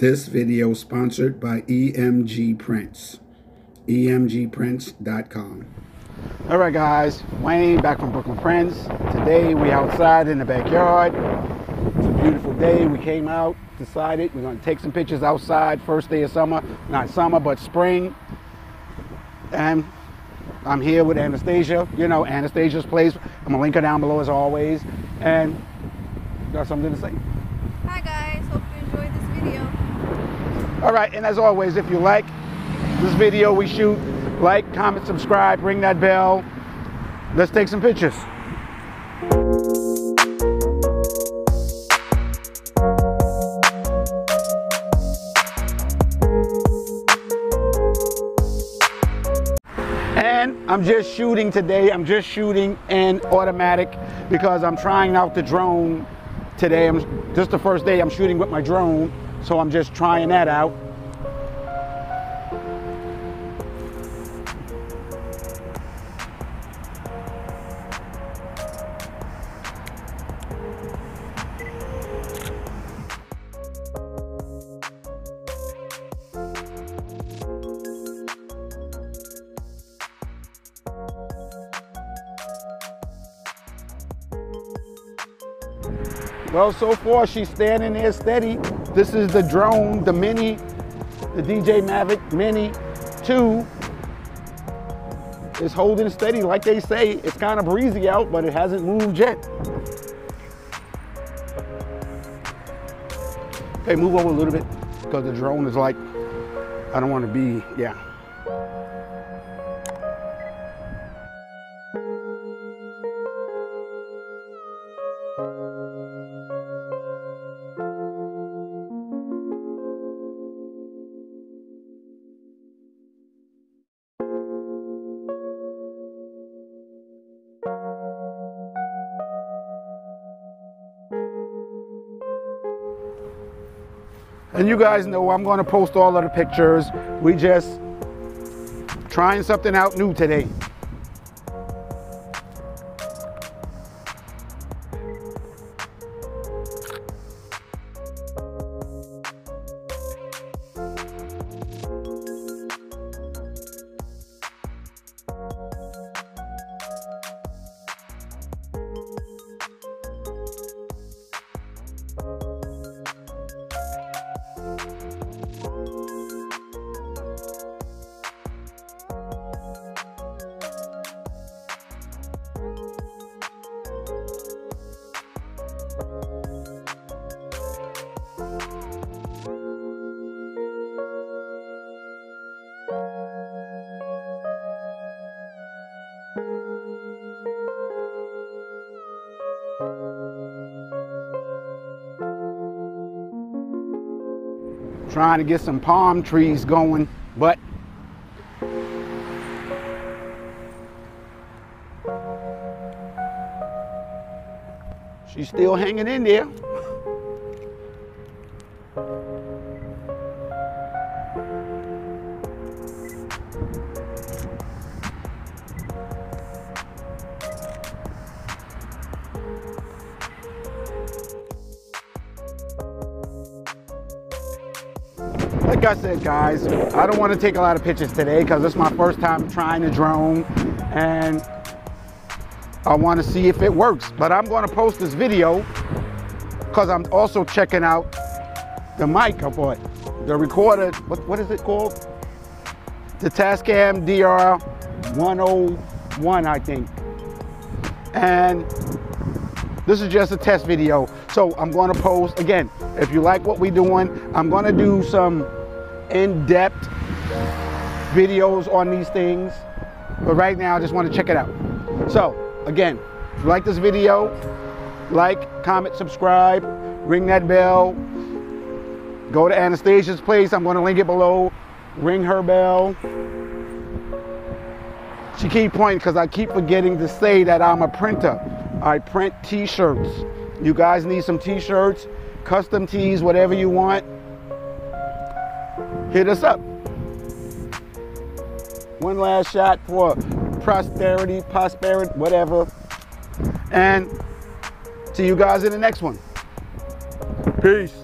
This video sponsored by EMG Prints. EMGPrints.com. All right, guys. Wayne back from Brooklyn Friends. Today we outside in the backyard. It's a beautiful day. We came out, decided we're going to take some pictures outside. First day of summer, not summer, but spring. And I'm here with Anastasia. You know, Anastasia's place. I'm to link her down below as always. And got something to say. Hi guys, hope you enjoyed this video. All right, and as always, if you like this video we shoot, like, comment, subscribe, ring that bell. Let's take some pictures. And I'm just shooting today. I'm just shooting in automatic because I'm trying out the drone today. I'm just the first day I'm shooting with my drone, so I'm just trying that out. Well, so far she's standing there steady. This is the drone, the Mini, the DJI Mavic Mini 2 is holding steady. Like they say, it's kind of breezy out, but it hasn't moved yet. Okay, move over a little bit because the drone is like, I don't want to be, yeah. And you guys know I'm to post all of the pictures. We just trying something out new today. Trying to get some palm trees going, but she's still hanging in there. like I said, guys, I don't want to take a lot of pictures today because it's my first time trying the drone and I want to see if it works. But I'm going to post this video because I'm also checking out the mic I bought, the recorder. What, what is it called? The Tascam DR 101, I think. And this is just a test video. So I'm going to post, again, if you like what we're doing, I'm going to do some in-depth videos on these things. But right now, I just want to check it out. So again, if you like this video, like, comment, subscribe, ring that bell. Go to Anastasia's place. I'm going to link it below. Ring her bell. She keep pointing because I keep forgetting to say that I'm a printer. I print t-shirts. You guys need some t-shirts, custom tees, whatever you want. Hit us up. One last shot for prosperity, prosperity, whatever. And see you guys in the next one. Peace.